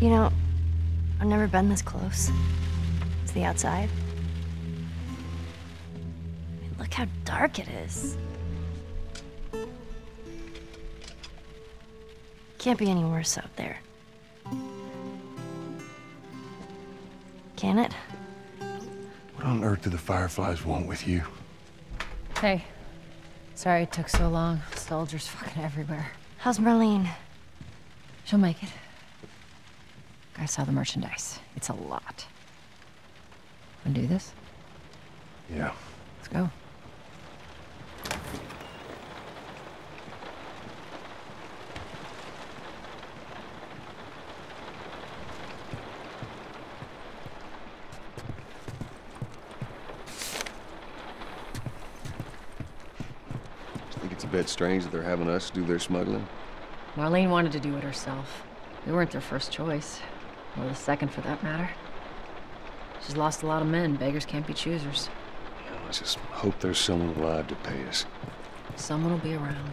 You know, I've never been this close to the outside. I mean, look how dark it is. Can't be any worse out there. Can it? What on earth do the Fireflies want with you? Hey. Sorry it took so long. Soldiers fucking everywhere. How's Marlene? She'll make it. I saw the merchandise. It's a lot. Wanna do this? Yeah. Let's go. I think it's a bit strange that they're having us do their smuggling? Marlene wanted to do it herself. We weren't their first choice. Or the second, for that matter. She's lost a lot of men. Beggars can't be choosers. I just hope there's someone alive to pay us. Someone will be around.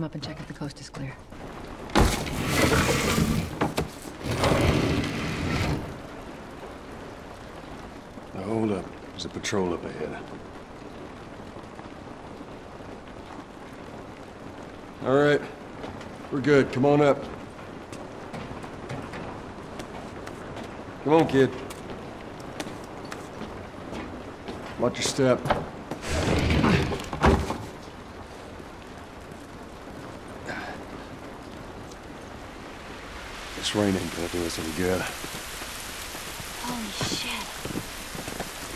Climb up and check if the coast is clear. Now, hold up. There's a patrol up ahead. All right. We're good. Come on up. Come on, kid. Watch your step. This rain ain't gonna do us any good. Holy shit.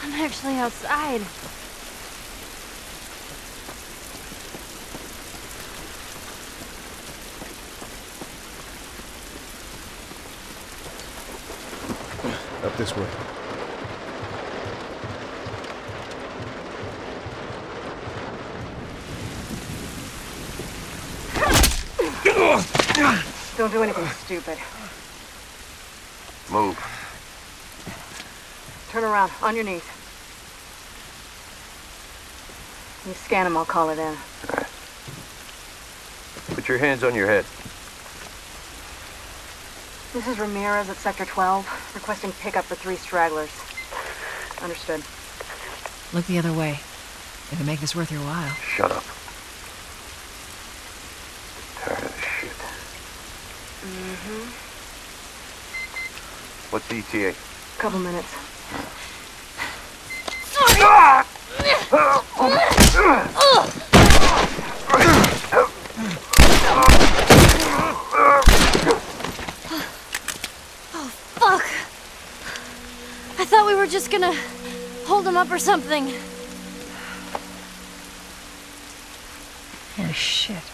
I'm actually outside. Up this way. Don't do anything stupid. Move. Turn around, on your knees. You scan him, I'll call it in. Put your hands on your head. This is Ramirez at Sector 12, requesting pickup for three stragglers. Understood. Look the other way. It'll make this worth your while. Shut up. Tired of this shit. Mm-hmm. What's the ETA? Couple minutes. Oh, fuck! I thought we were just gonna hold him up or something. Oh, shit.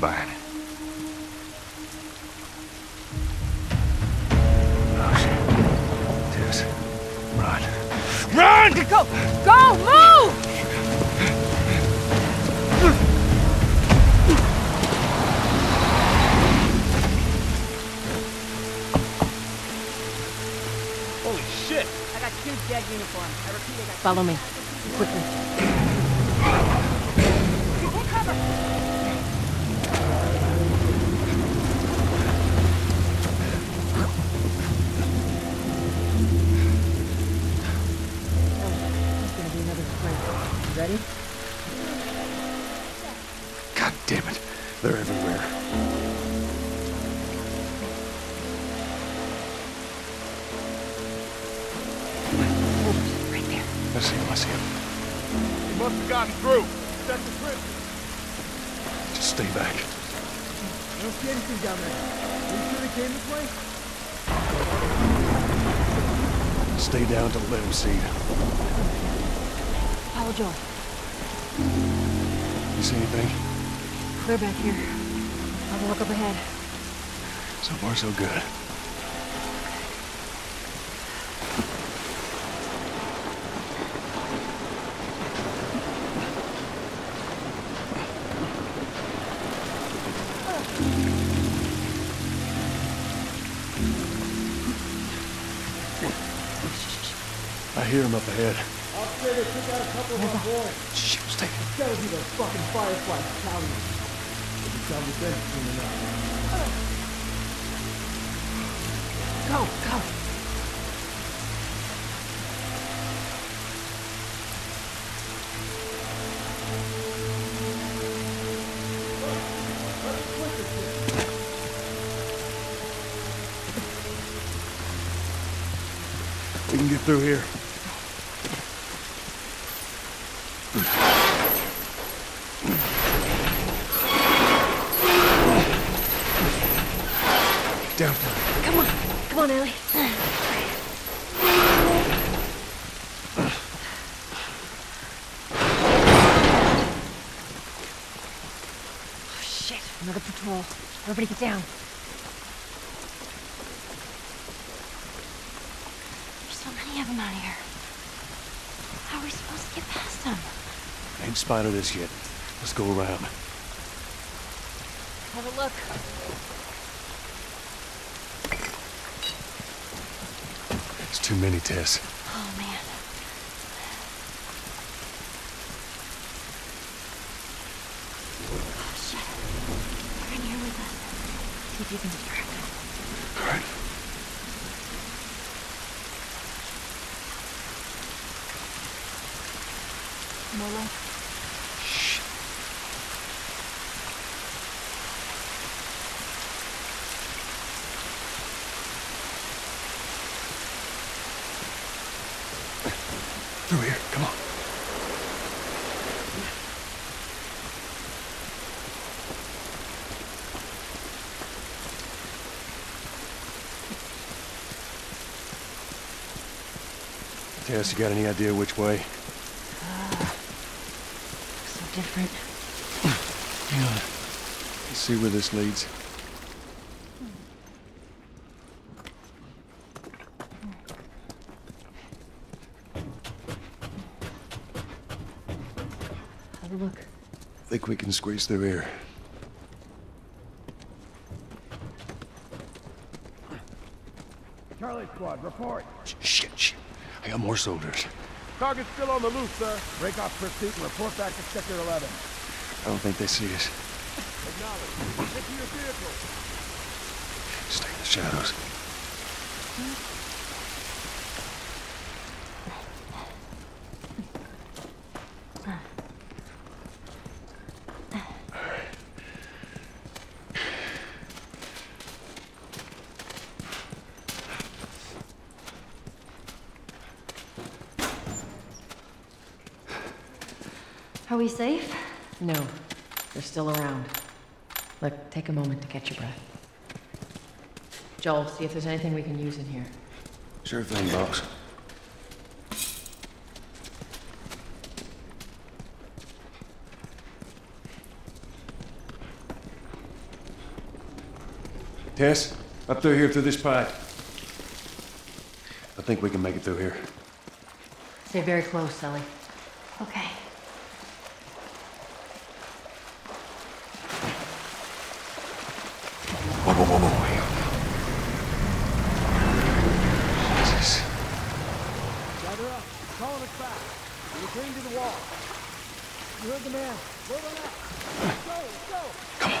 Buying it. Oh, shit. Tess, run. Run! Go! Go! Move! Holy shit! I got two dead uniforms. I repeat, I got Follow me. Quickly. Stay down to let him see you. Follow Joel. You see anything? Clear back here. I'll look up ahead. So far, so good. Hear him up ahead. I'll say they took out a couple of our boys. Shit, stay. It's gotta be those fucking Fireflies battalion. They can tell the difference between the Go, go. We can get through here. Down. Come on. Come on, Ellie. Oh, shit. Everybody get down. There's so many of them out here. How are we supposed to get past them? Ain't spotted us yet. Let's go around. Have a look. It's too many, Tess. Oh, man. Oh, shit. They're in here with us. See if you can distract Tess, you got any idea which way? Uh, So different. Hang on. Let's see where this leads. Have a look. Think we can squeeze through here. Charlie Squad, report. Shit, shit. I got more soldiers. Target's still on the loose, sir. Break off pursuit and report back to Sector 11. I don't think they see us. Acknowledge. Get to your vehicle. Stay in the shadows. Are we safe? No, they're still around. Look, take a moment to catch your breath. Joel, see if there's anything we can use in here. Sure thing, boss. Tess, up through here through this pipe. I think we can make it through here. Stay very close, Sully. Okay. Whoa, whoa, whoa, whoa, hang on. Jesus. Gather up. Calling us back. We're clean to the wall. You heard the man. Moving up. Let's go, let's go. Come on.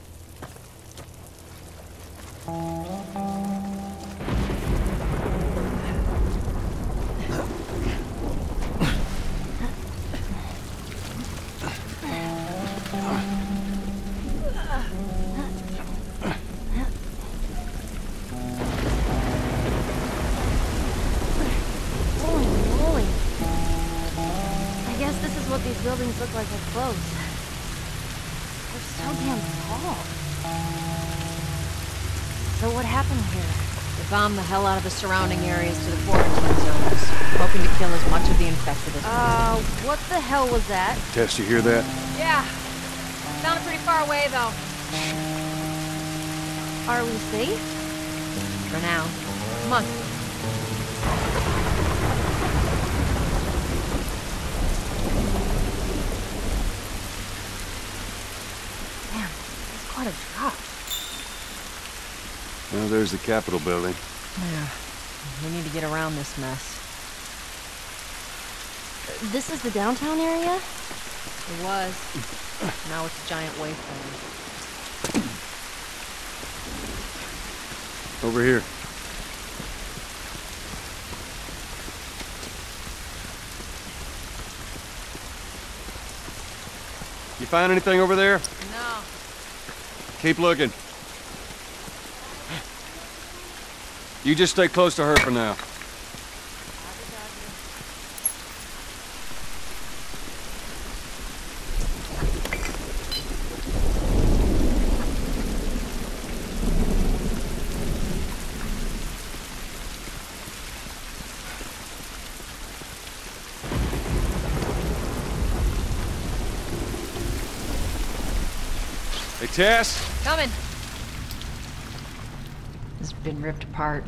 Hell out of the surrounding areas to the quarantine zones, hoping to kill as much of the infected as possible. Uh, what the hell was that? Tess, you hear that? Yeah. Sounded pretty far away, though. Are we safe? For now. Come on. Damn, that's quite a drop. Well, there's the Capitol building. Yeah. We need to get around this mess. This is the downtown area? It was. Now it's a giant wasteland. Over here. You find anything over there? No. Keep looking. You just stay close to her for now. Hey, Tess. Coming. Been ripped apart.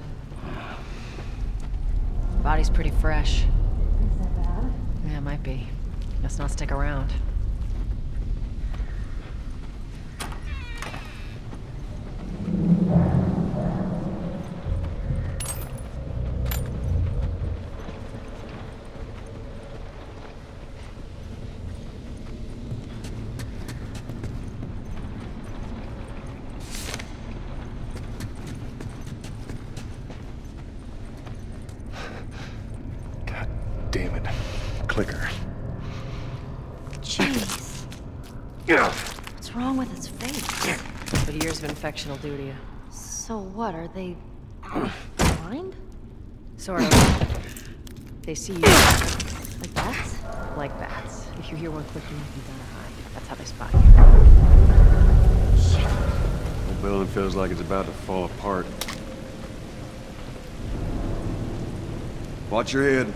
Body's pretty fresh. Is that bad? Yeah, it might be. Let's not stick around. God damn it. Clicker. Jeez. What's wrong with his face? But years of infection will do to you. So what, are they... blind? Sort of. They see you Like that? like bats. If you hear one clicking, you gotta hide. That's how they spot you. The building feels like it's about to fall apart. Watch your head.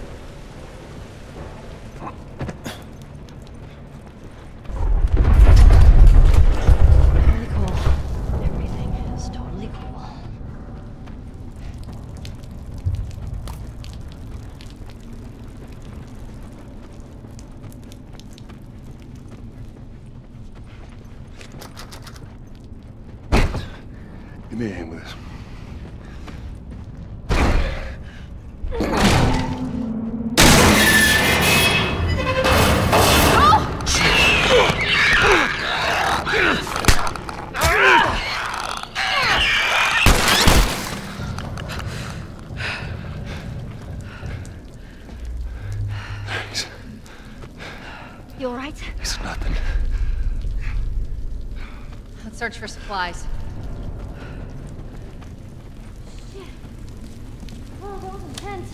Was intense.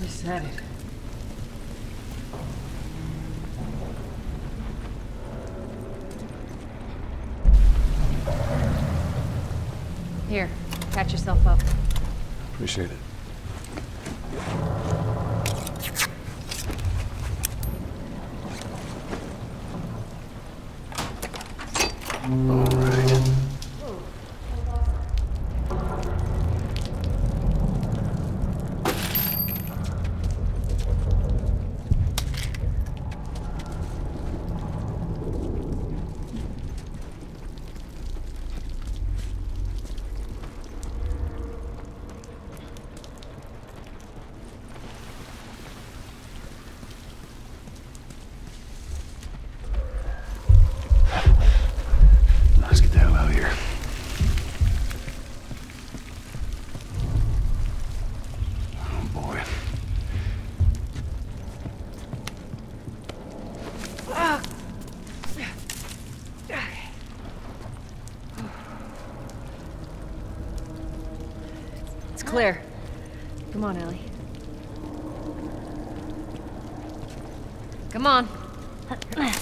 You said it. Here, catch yourself up. Appreciate it. Clear. Come on, Ellie. Come on.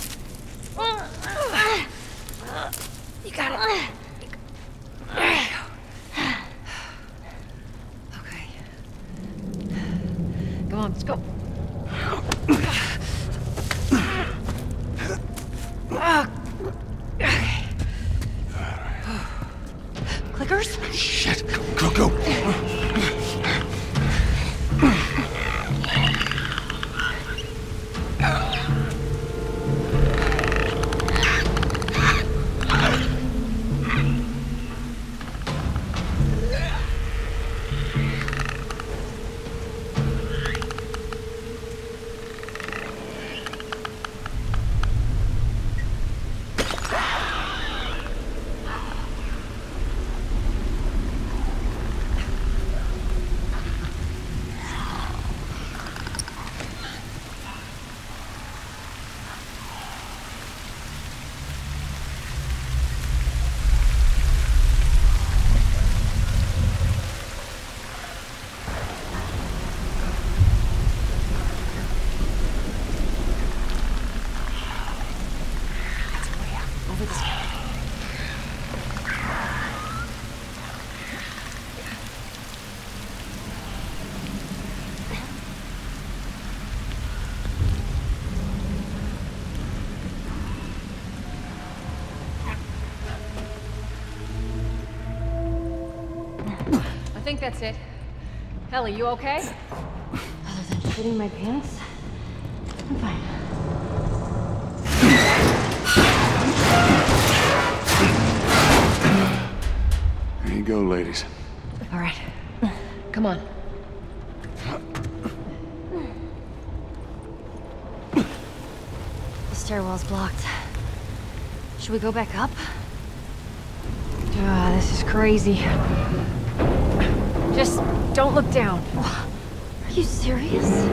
think that's it. Ellie, you okay? Other than shitting my pants, I'm fine. There you go, ladies. All right. Come on. The stairwell's blocked. Should we go back up? Ah, this is crazy. Just don't look down. Are you serious?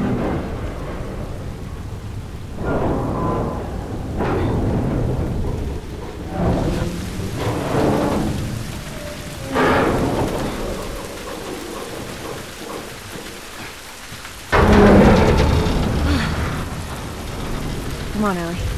Come on, Ellie.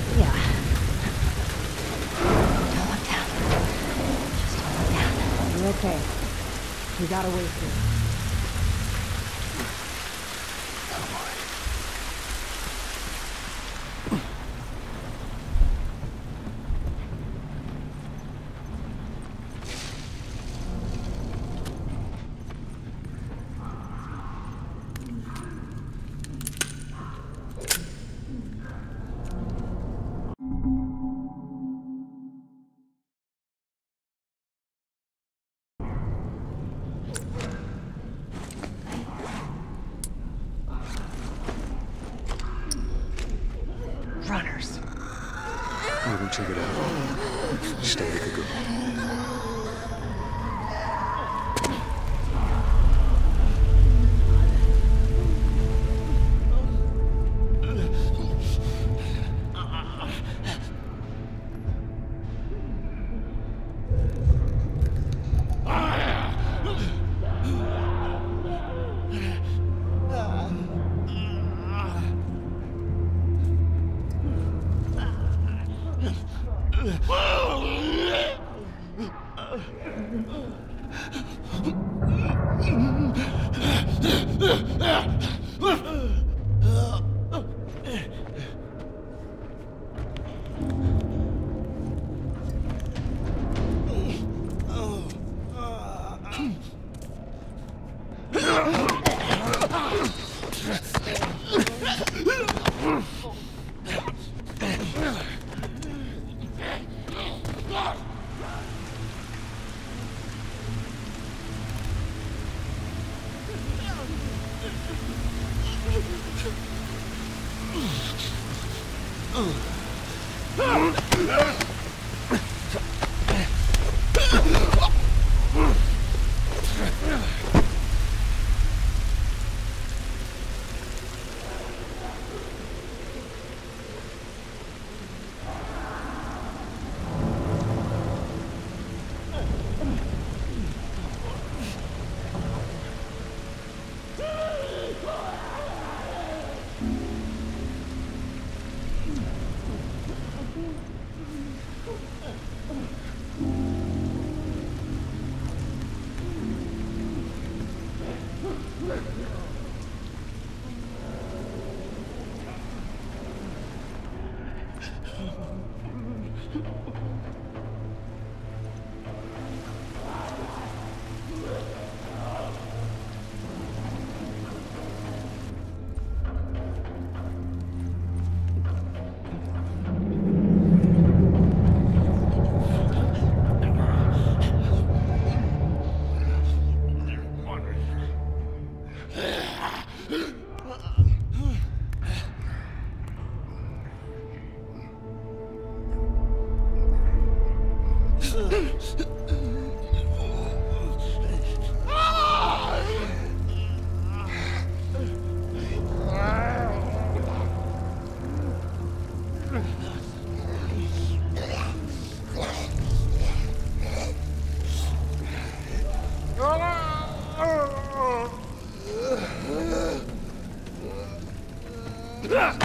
Ah!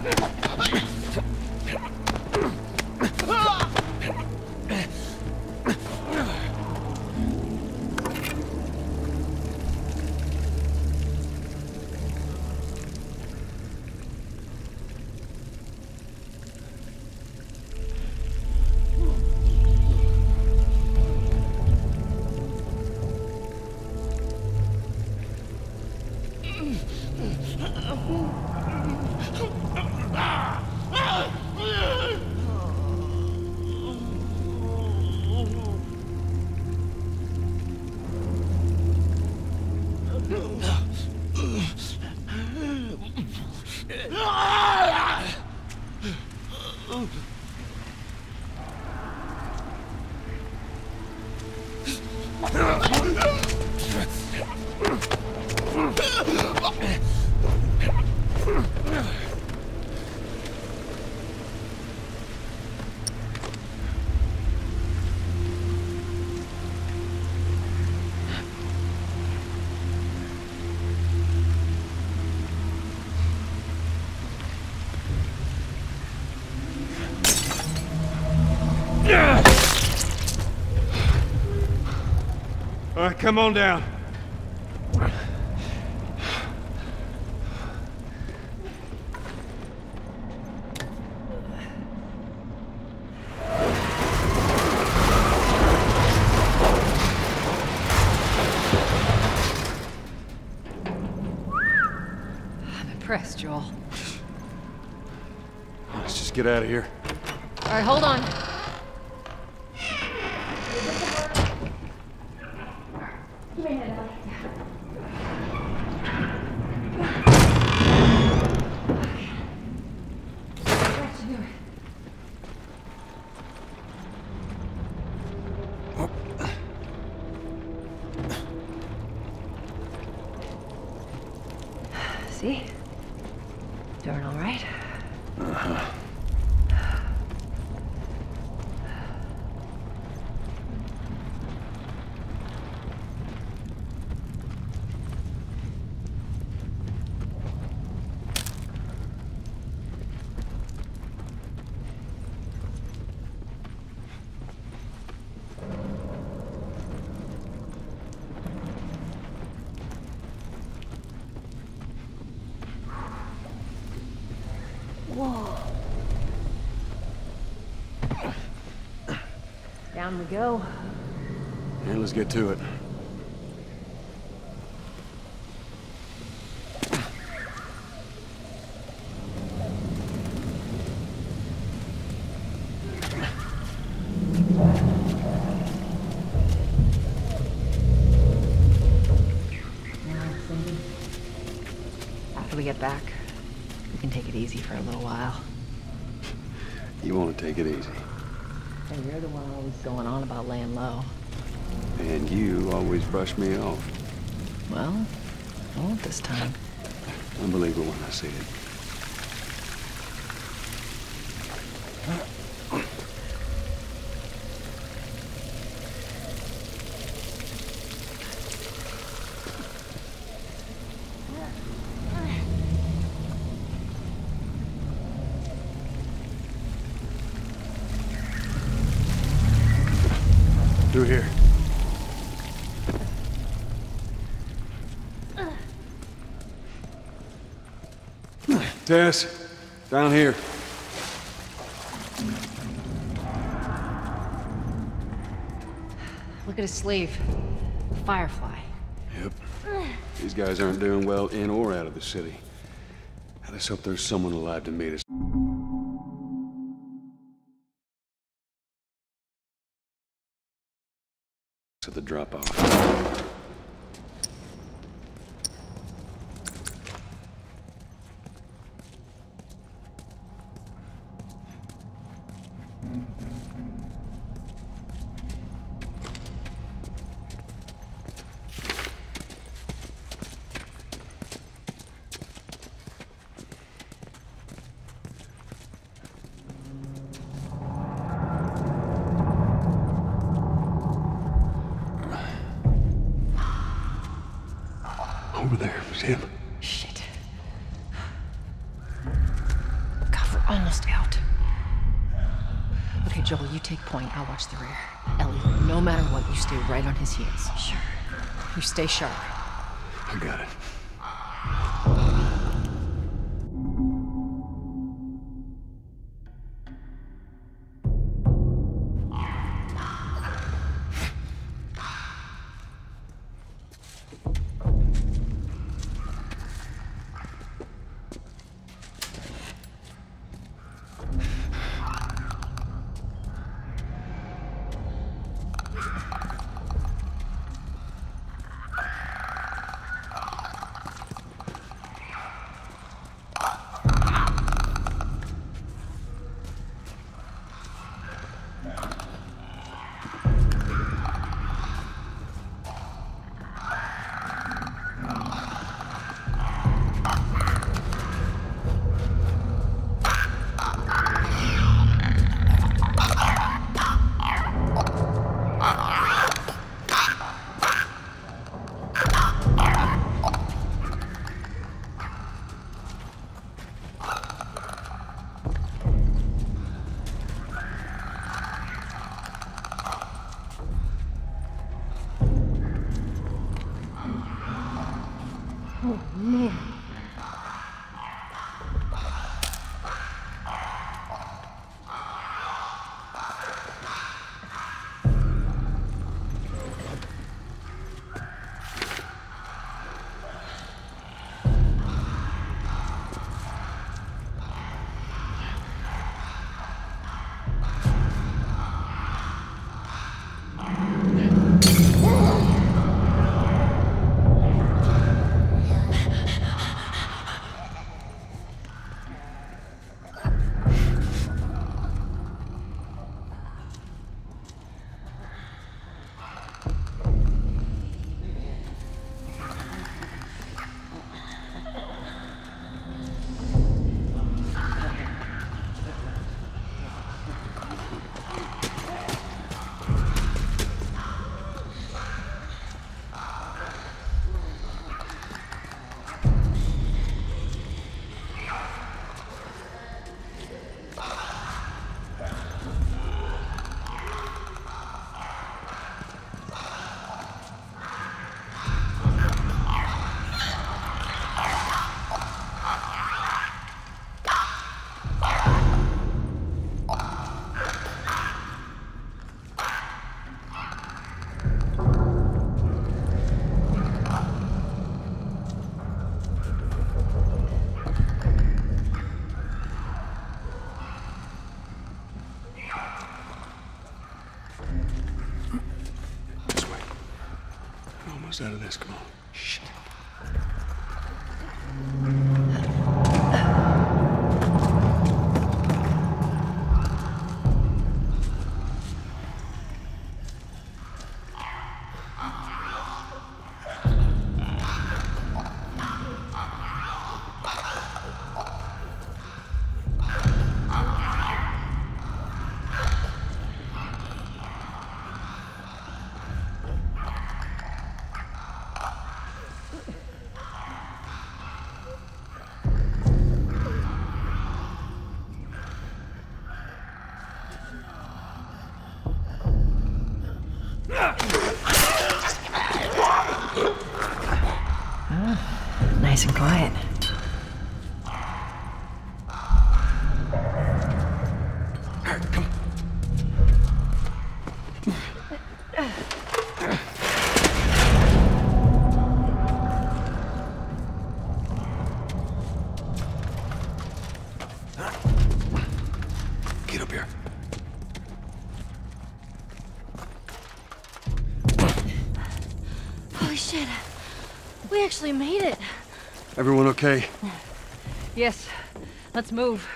Come on down. I'm impressed, Joel. Let's just get out of here. All right, hold on. See? Doing all right? Uh-huh. Down we go. And let's get to it. After we get back, we can take it easy for a little while. You want to take it easy. And you're the one always going on about laying low. And you always brush me off. Well, I won't this time. Unbelievable when I see it. Through here. Tess, down here. Look at his sleeve. Firefly. Yep. These guys aren't doing well in or out of the city. I just hope there's someone alive to meet us. To the drop off. Over there, see him? Shit. God, we're almost out. Okay, Joel, you take point. I'll watch the rear. Ellie, no matter what, you stay right on his heels. Sure. You stay sharp. I got it. Out of this. Come on. Actually made it. Everyone okay? Yes. Let's move.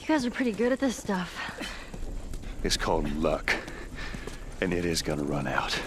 You guys are pretty good at this stuff. It's called luck. And it is gonna run out.